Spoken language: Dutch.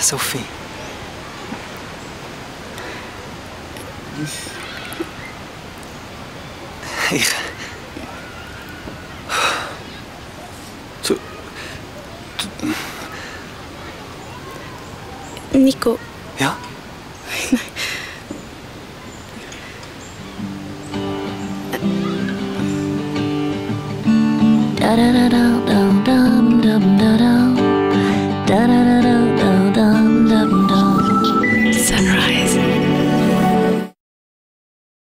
Sophie. Ik... Zo... Nico, Ja? da da da da da